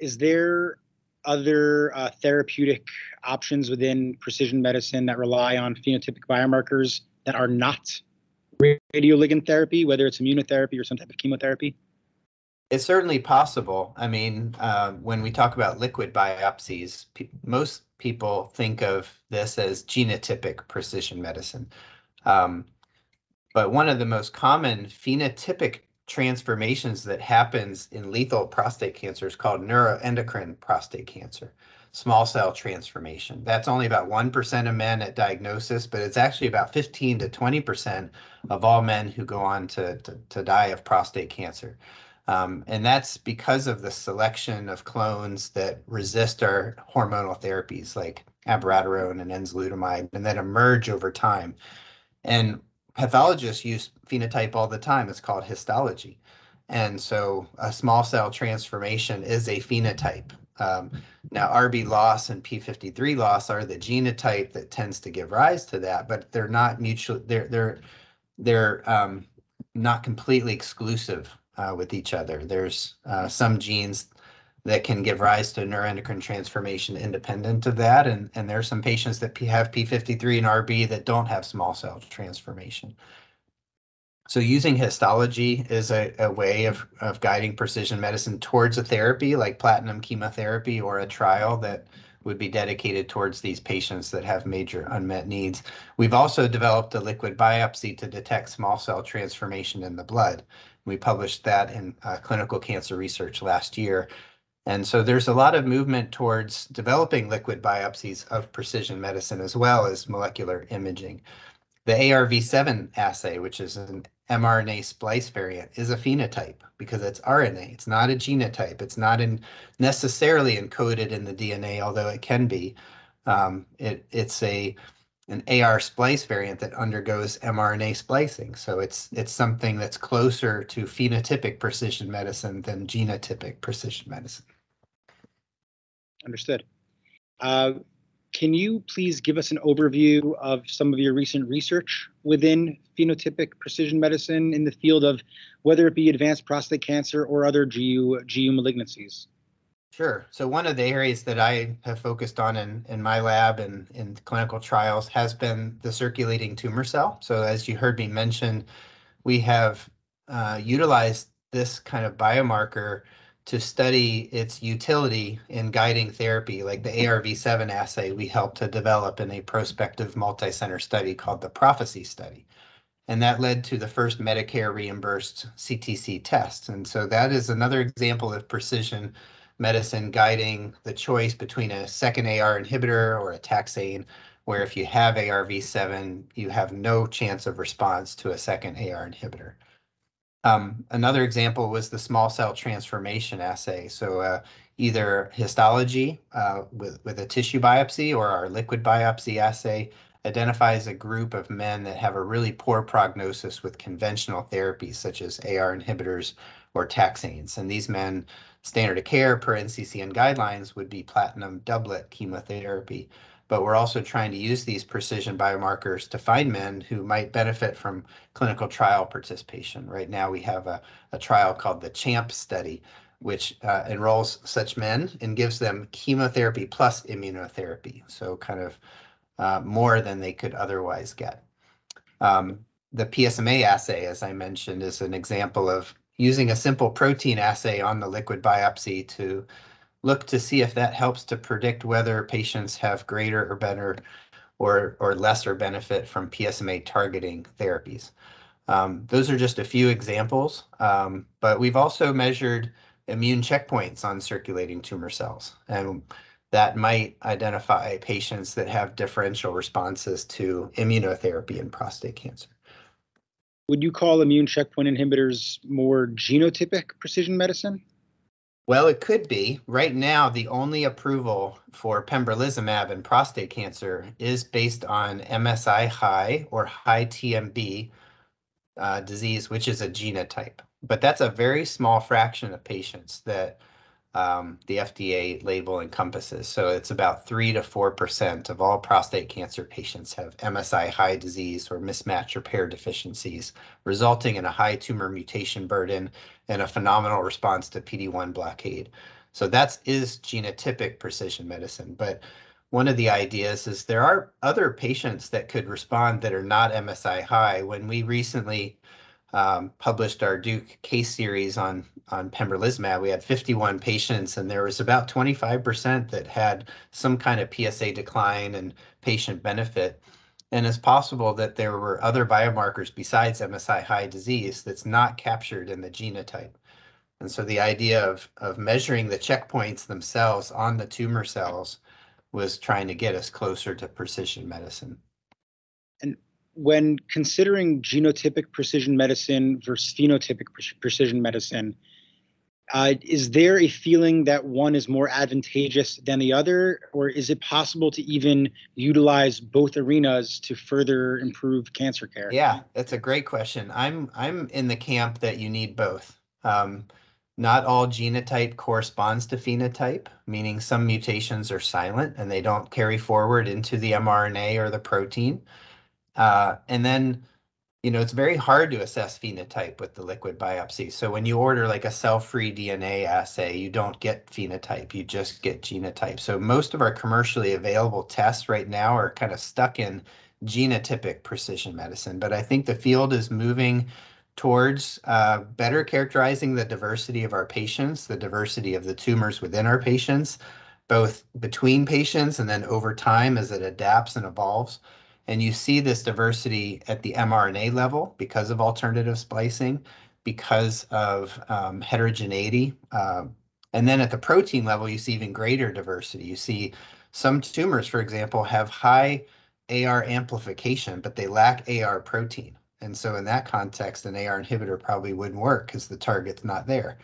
is there other uh, therapeutic options within precision medicine that rely on phenotypic biomarkers that are not radioligand therapy, whether it's immunotherapy or some type of chemotherapy? It's certainly possible. I mean, uh, when we talk about liquid biopsies, pe most people think of this as genotypic precision medicine. Um, but one of the most common phenotypic transformations that happens in lethal prostate cancer is called neuroendocrine prostate cancer, small cell transformation. That's only about 1% of men at diagnosis, but it's actually about 15 to 20% of all men who go on to, to, to die of prostate cancer. Um, and that's because of the selection of clones that resist our hormonal therapies like abiraterone and enzalutamide and that emerge over time. And pathologists use phenotype all the time. It's called histology. And so a small cell transformation is a phenotype. Um, now, RB loss and P53 loss are the genotype that tends to give rise to that, but they're not mutually, they're, they're, they're um, not completely exclusive uh, with each other. There's uh, some genes that can give rise to neuroendocrine transformation independent of that. And, and there are some patients that have P53 and RB that don't have small cell transformation. So using histology is a, a way of, of guiding precision medicine towards a therapy like platinum chemotherapy or a trial that would be dedicated towards these patients that have major unmet needs. We've also developed a liquid biopsy to detect small cell transformation in the blood. We published that in uh, clinical cancer research last year. And so there's a lot of movement towards developing liquid biopsies of precision medicine as well as molecular imaging. The ARV7 assay, which is an mRNA splice variant, is a phenotype because it's RNA. It's not a genotype. It's not in necessarily encoded in the DNA, although it can be. Um, it, it's a an AR splice variant that undergoes mRNA splicing. So it's it's something that's closer to phenotypic precision medicine than genotypic precision medicine. Understood. Uh, can you please give us an overview of some of your recent research within phenotypic precision medicine in the field of whether it be advanced prostate cancer or other GU, GU malignancies? Sure. So one of the areas that I have focused on in, in my lab and in clinical trials has been the circulating tumor cell. So as you heard me mention, we have uh, utilized this kind of biomarker to study its utility in guiding therapy, like the ARV7 assay we helped to develop in a prospective multi-center study called the Prophecy Study. And that led to the first Medicare reimbursed CTC test. And so that is another example of precision medicine guiding the choice between a second AR inhibitor or a taxane, where if you have ARV7, you have no chance of response to a second AR inhibitor. Um, another example was the small cell transformation assay. So uh, either histology uh, with, with a tissue biopsy or our liquid biopsy assay identifies a group of men that have a really poor prognosis with conventional therapies such as AR inhibitors or taxanes. And these men Standard of care per NCCN guidelines would be platinum doublet chemotherapy. But we're also trying to use these precision biomarkers to find men who might benefit from clinical trial participation. Right now, we have a, a trial called the CHAMP study, which uh, enrolls such men and gives them chemotherapy plus immunotherapy. So, kind of uh, more than they could otherwise get. Um, the PSMA assay, as I mentioned, is an example of using a simple protein assay on the liquid biopsy to look to see if that helps to predict whether patients have greater or better or, or lesser benefit from PSMA targeting therapies. Um, those are just a few examples, um, but we've also measured immune checkpoints on circulating tumor cells, and that might identify patients that have differential responses to immunotherapy in prostate cancer would you call immune checkpoint inhibitors more genotypic precision medicine? Well, it could be. Right now, the only approval for pembrolizumab in prostate cancer is based on MSI high or high TMB uh, disease, which is a genotype. But that's a very small fraction of patients that um, the FDA label encompasses. So it's about 3 to 4% of all prostate cancer patients have MSI high disease or mismatch repair deficiencies, resulting in a high tumor mutation burden and a phenomenal response to PD-1 blockade. So that's is genotypic precision medicine. But one of the ideas is there are other patients that could respond that are not MSI high. When we recently um, published our Duke case series on on pembrolizumab, we had 51 patients, and there was about 25% that had some kind of PSA decline and patient benefit. And it's possible that there were other biomarkers besides MSI high disease that's not captured in the genotype. And so the idea of, of measuring the checkpoints themselves on the tumor cells was trying to get us closer to precision medicine. When considering genotypic precision medicine versus phenotypic pre- precision medicine, uh, is there a feeling that one is more advantageous than the other, or is it possible to even utilize both arenas to further improve cancer care? Yeah, that's a great question. I'm I'm in the camp that you need both. Um, not all genotype corresponds to phenotype, meaning some mutations are silent and they don't carry forward into the mRNA or the protein. Uh, and then you know, it's very hard to assess phenotype with the liquid biopsy. So when you order like a cell-free DNA assay, you don't get phenotype, you just get genotype. So most of our commercially available tests right now are kind of stuck in genotypic precision medicine. But I think the field is moving towards uh, better characterizing the diversity of our patients, the diversity of the tumors within our patients, both between patients and then over time as it adapts and evolves. And you see this diversity at the mRNA level because of alternative splicing, because of um, heterogeneity. Uh, and then at the protein level, you see even greater diversity. You see some tumors, for example, have high AR amplification, but they lack AR protein. And so in that context, an AR inhibitor probably wouldn't work because the target's not there.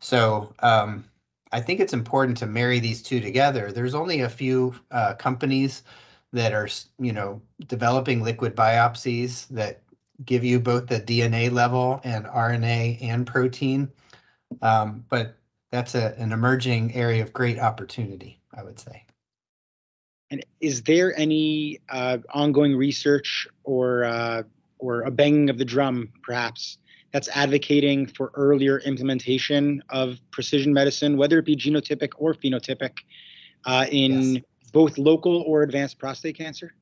So um, I think it's important to marry these two together. There's only a few uh, companies that are, you know, developing liquid biopsies that give you both the DNA level and RNA and protein. Um, but that's a, an emerging area of great opportunity, I would say. And is there any uh, ongoing research or uh, or a banging of the drum, perhaps, that's advocating for earlier implementation of precision medicine, whether it be genotypic or phenotypic, uh, in yes both local or advanced prostate cancer?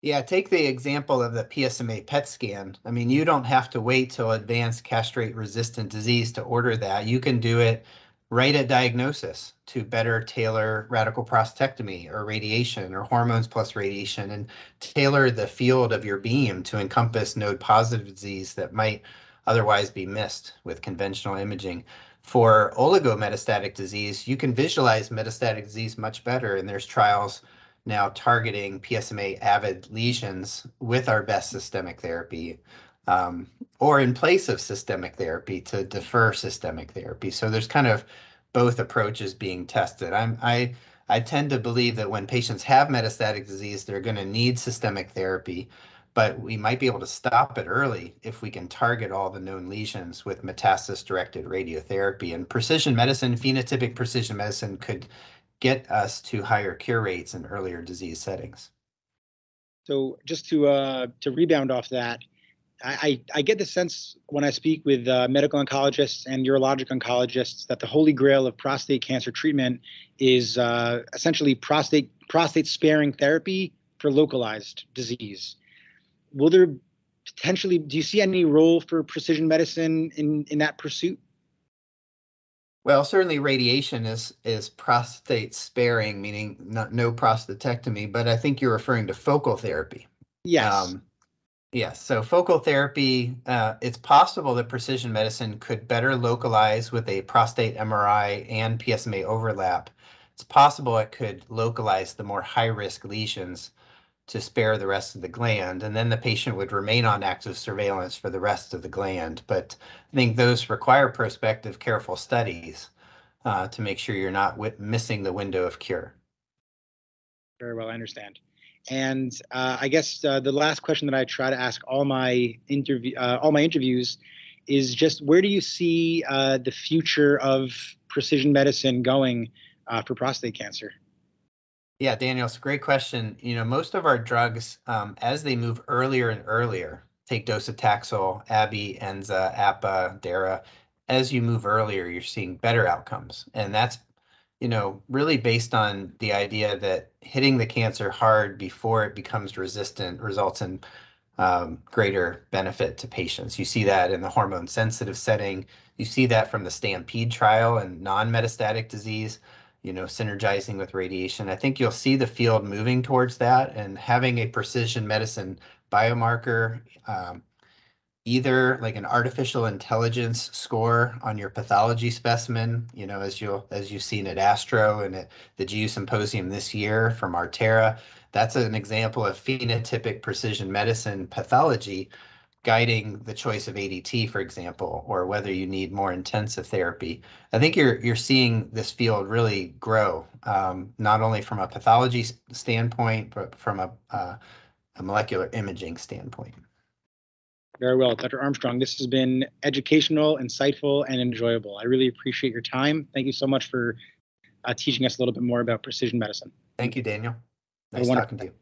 Yeah, take the example of the PSMA PET scan. I mean, you don't have to wait till advanced castrate resistant disease to order that. You can do it right at diagnosis to better tailor radical prostatectomy or radiation or hormones plus radiation and tailor the field of your beam to encompass node positive disease that might otherwise be missed with conventional imaging for oligometastatic disease, you can visualize metastatic disease much better. And there's trials now targeting PSMA avid lesions with our best systemic therapy um, or in place of systemic therapy to defer systemic therapy. So there's kind of both approaches being tested. I'm, I, I tend to believe that when patients have metastatic disease, they're going to need systemic therapy but we might be able to stop it early if we can target all the known lesions with metastasis-directed radiotherapy. And precision medicine, phenotypic precision medicine could get us to higher cure rates in earlier disease settings. So just to uh, to rebound off that, I, I get the sense when I speak with uh, medical oncologists and urologic oncologists that the holy grail of prostate cancer treatment is uh, essentially prostate prostate sparing therapy for localized disease will there potentially do you see any role for precision medicine in in that pursuit? Well, certainly radiation is is prostate sparing, meaning not, no prostatectomy. But I think you're referring to focal therapy. Yes. Um, yes. So focal therapy, uh, it's possible that precision medicine could better localize with a prostate MRI and PSMA overlap. It's possible it could localize the more high risk lesions to spare the rest of the gland, and then the patient would remain on active surveillance for the rest of the gland. But I think those require prospective, careful studies uh, to make sure you're not missing the window of cure. Very well, I understand. And uh, I guess uh, the last question that I try to ask all my interview, uh, all my interviews, is just where do you see uh, the future of precision medicine going uh, for prostate cancer? Yeah, Daniel, it's a great question. You know, most of our drugs, um, as they move earlier and earlier, take docetaxel, Abi, Enza, APA, DARA, as you move earlier, you're seeing better outcomes. And that's, you know, really based on the idea that hitting the cancer hard before it becomes resistant results in um, greater benefit to patients. You see that in the hormone sensitive setting. You see that from the Stampede trial and non-metastatic disease, you know, synergizing with radiation. I think you'll see the field moving towards that and having a precision medicine biomarker, um, either like an artificial intelligence score on your pathology specimen, you know, as you'll as you've seen at Astro and at the GU Symposium this year from Artera. That's an example of phenotypic precision medicine pathology guiding the choice of ADT, for example, or whether you need more intensive therapy. I think you're you're seeing this field really grow, um, not only from a pathology standpoint, but from a, uh, a molecular imaging standpoint. Very well, Dr. Armstrong. This has been educational, insightful, and enjoyable. I really appreciate your time. Thank you so much for uh, teaching us a little bit more about precision medicine. Thank you, Daniel. Nice talking to you.